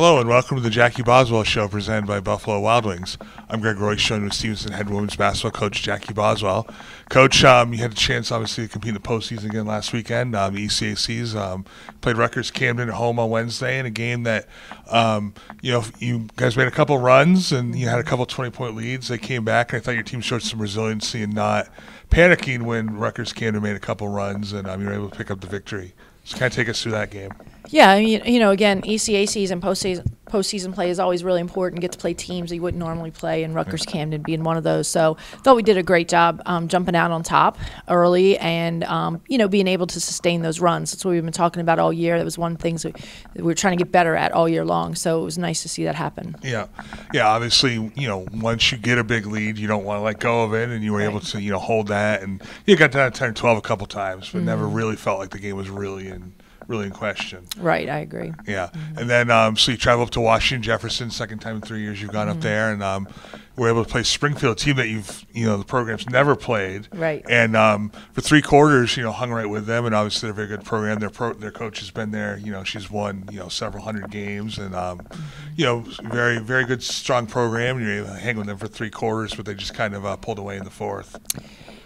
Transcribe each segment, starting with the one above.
Hello and welcome to the Jackie Boswell Show presented by Buffalo Wild Wings. I'm Greg Royce, joined with Stevenson head women's basketball coach Jackie Boswell. Coach, um, you had a chance obviously to compete in the postseason again last weekend. Um, the ECACs um, played Rutgers Camden at home on Wednesday in a game that um, you know you guys made a couple runs and you had a couple 20 point leads. They came back and I thought your team showed some resiliency and not panicking when Rutgers Camden made a couple runs and um, you were able to pick up the victory. Just kind of take us through that game. Yeah, I mean, you know, again, ECACs and postseason postseason play is always really important. Get to play teams that you wouldn't normally play, and Rutgers Camden being one of those. So, thought we did a great job um, jumping out on top early, and um, you know, being able to sustain those runs. That's what we've been talking about all year. That was one of the things that we were trying to get better at all year long. So it was nice to see that happen. Yeah, yeah. Obviously, you know, once you get a big lead, you don't want to let go of it, and you were right. able to, you know, hold that, and you got down to 10 or 12 a couple times, but mm-hmm. never really felt like the game was really in really in question. Right, I agree. Yeah, mm-hmm. and then um, so you travel up to Washington Jefferson, second time in three years you've gone mm-hmm. up there, and um, we're able to play Springfield, team that you've you know the program's never played. Right. And um, for three quarters, you know, hung right with them, and obviously they're a very good program. Their pro- their coach has been there. You know, she's won you know several hundred games, and um, mm-hmm. you know, very very good strong program. And You're able to hang with them for three quarters, but they just kind of uh, pulled away in the fourth.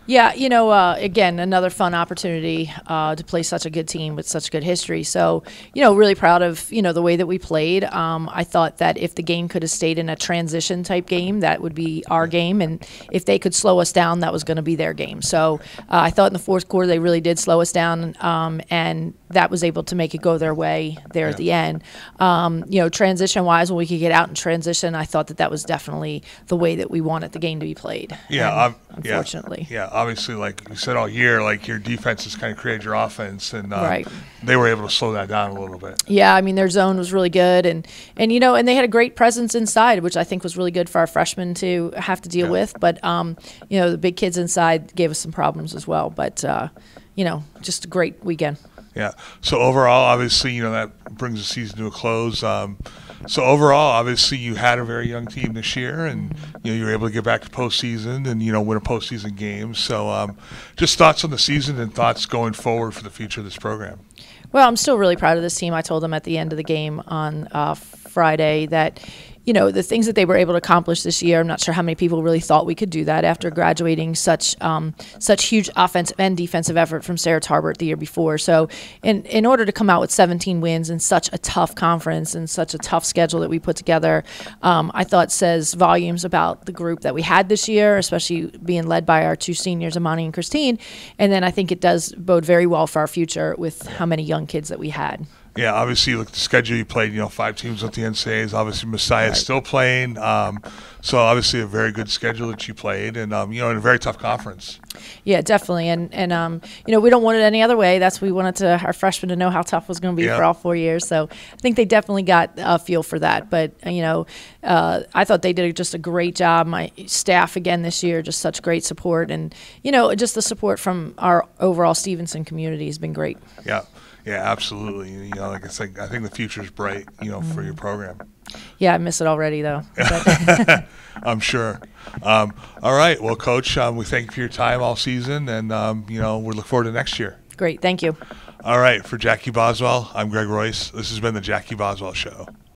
Yeah, you know, uh, again, another fun opportunity uh, to play such a good team with such good history. So, you know, really proud of you know the way that we played. Um, I thought that if the game could have stayed in a transition type game, that would be our game, and if they could slow us down, that was going to be their game. So, uh, I thought in the fourth quarter they really did slow us down, um, and that was able to make it go their way there yeah. at the end. Um, you know, transition wise, when we could get out and transition, I thought that that was definitely the way that we wanted the game to be played. Yeah, unfortunately. Yeah. yeah obviously, like you said all year, like your defense has kind of created your offense, and uh, right. they were able to slow that down a little bit. Yeah, I mean their zone was really good, and and you know, and they had a great presence inside, which I think was really good for our freshmen to have to deal yeah. with. But um, you know, the big kids inside gave us some problems as well. But uh, you know, just a great weekend. Yeah. So overall, obviously, you know that brings the season to a close. Um, so overall, obviously, you had a very young team this year, and you know you were able to get back to postseason and you know win a postseason game. So, um, just thoughts on the season and thoughts going forward for the future of this program. Well, I'm still really proud of this team. I told them at the end of the game on uh, Friday that you know the things that they were able to accomplish this year. I'm not sure how many people really thought we could do that after graduating such um, such huge offensive and defensive effort from Sarah Tarbert the year before. So, in in order to come out with 17 wins in such a tough conference and such a tough schedule that we put together, um, I thought says volumes about the group that we had this year, especially being led by our two seniors, Amani and Christine. And then I think it does bode very well for our future with how many young kids that we had yeah, obviously, look the schedule you played. You know, five teams with the NCAAs. Obviously, Messiah right. still playing. Um, so obviously, a very good schedule that you played, and um, you know, in a very tough conference. Yeah, definitely, and and um, you know, we don't want it any other way. That's we wanted to our freshmen to know how tough it was going to be yeah. for all four years. So I think they definitely got a feel for that. But you know, uh, I thought they did just a great job. My staff again this year, just such great support, and you know, just the support from our overall Stevenson community has been great. Yeah. Yeah, absolutely. You know, like I said, I think the future is bright. You know, for your program. Yeah, I miss it already though. I'm sure. Um, all right, well, Coach, um, we thank you for your time all season, and um, you know we look forward to next year. Great, thank you. All right, for Jackie Boswell, I'm Greg Royce. This has been the Jackie Boswell Show.